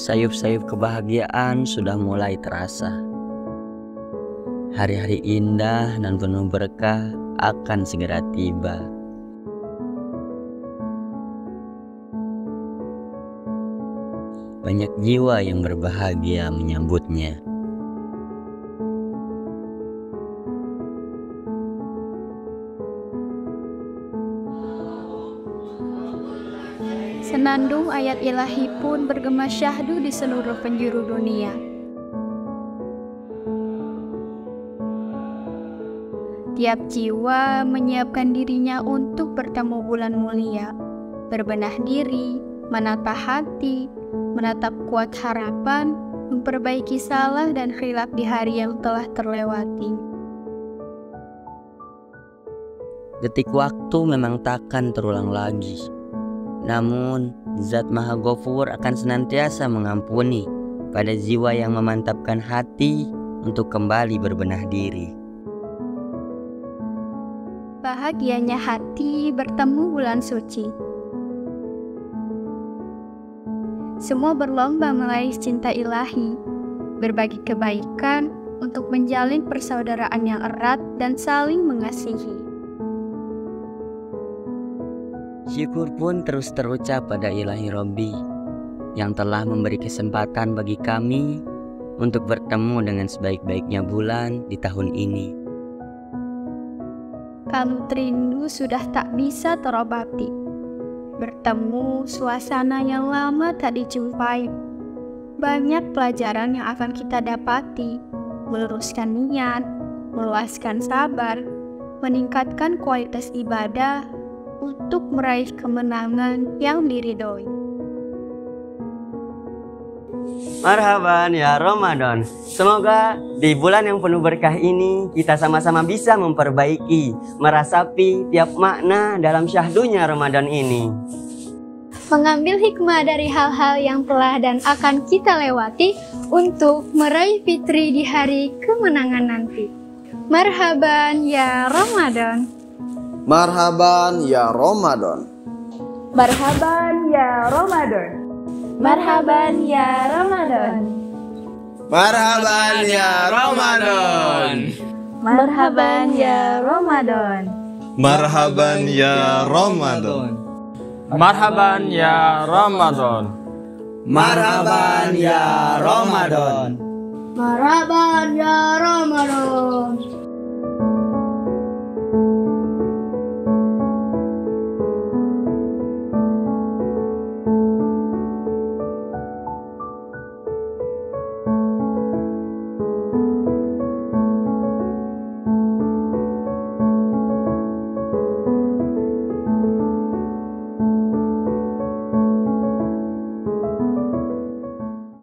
sayup-sayup kebahagiaan sudah mulai terasa. Hari-hari indah dan penuh berkah akan segera tiba. Banyak jiwa yang berbahagia menyambutnya. Senandung ayat ilahi pun bergema syahdu di seluruh penjuru dunia. Tiap jiwa menyiapkan dirinya untuk bertemu bulan mulia, berbenah diri, menata hati, menatap kuat harapan, memperbaiki salah dan khilaf di hari yang telah terlewati. Detik waktu memang takkan terulang lagi. Namun, Zat Maha Gofur akan senantiasa mengampuni pada jiwa yang memantapkan hati untuk kembali berbenah diri. Bahagianya hati bertemu bulan suci. Semua berlomba meraih cinta ilahi, berbagi kebaikan untuk menjalin persaudaraan yang erat dan saling mengasihi. Syukur pun terus terucap pada ilahi Robbi yang telah memberi kesempatan bagi kami untuk bertemu dengan sebaik-baiknya bulan di tahun ini. Kalau terindu sudah tak bisa terobati. Bertemu suasana yang lama tak dijumpai. Banyak pelajaran yang akan kita dapati. Meluruskan niat, meluaskan sabar, meningkatkan kualitas ibadah untuk meraih kemenangan yang diridhoi. Marhaban ya Ramadan. Semoga di bulan yang penuh berkah ini kita sama-sama bisa memperbaiki, merasapi tiap makna dalam syahdunya Ramadan ini. Mengambil hikmah dari hal-hal yang telah dan akan kita lewati untuk meraih fitri di hari kemenangan nanti. Marhaban ya Ramadan. Marhaban ya Ramadan. Marhaban ya Ramadan. Marhaban ya Ramadan. Marhaban ya Ramadan. Marhaban ya Ramadan. Marhaban ya Ramadan. Marhaban ya Ramadan. Marhaban ya Ramadan. Marhaban ya Ramadan.